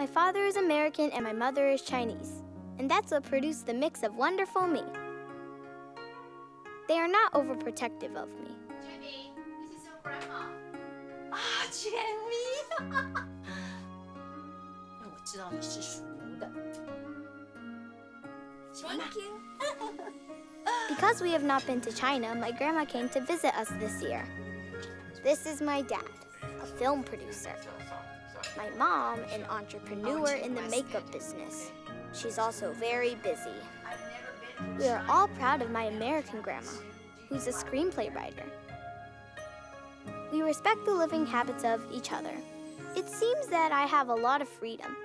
My father is American and my mother is Chinese, and that's what produced the mix of wonderful me. They are not overprotective of me. Jimmy, this is your grandma. 啊，全咪！因为我知道你是属牛的。喜欢吗？ Because we have not been to China, my grandma came to visit us this year. This is my dad, a film producer. My mom, an entrepreneur in the makeup business. She's also very busy. We are all proud of my American grandma, who's a screenplay writer. We respect the living habits of each other. It seems that I have a lot of freedom,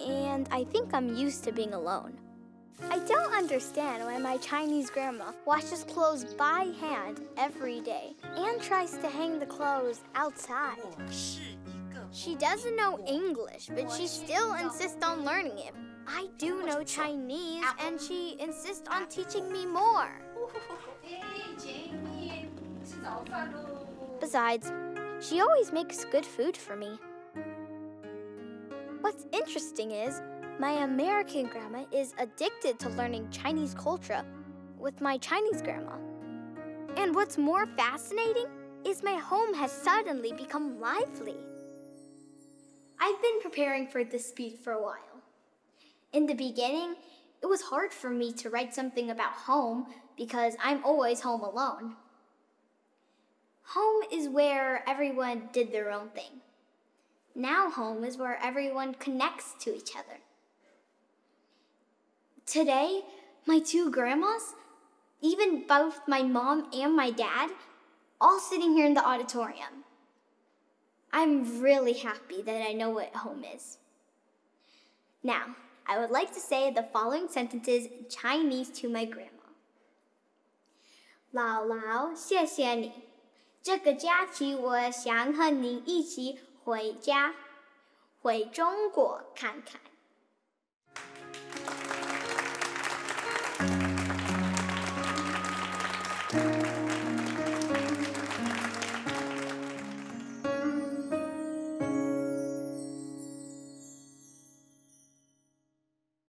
and I think I'm used to being alone. I don't understand why my Chinese grandma washes clothes by hand every day and tries to hang the clothes outside. She doesn't know English, but she still insists on learning it. I do know Chinese, and she insists on teaching me more. Besides, she always makes good food for me. What's interesting is, my American grandma is addicted to learning Chinese culture with my Chinese grandma. And what's more fascinating is my home has suddenly become lively. I've been preparing for this speech for a while. In the beginning, it was hard for me to write something about home because I'm always home alone. Home is where everyone did their own thing. Now, home is where everyone connects to each other. Today, my two grandmas, even both my mom and my dad, all sitting here in the auditorium. I'm really happy that I know what home is. Now, I would like to say the following sentences in Chinese to my grandma. 姥姥，谢谢你。这个假期我想和你一起回家，回中国看看。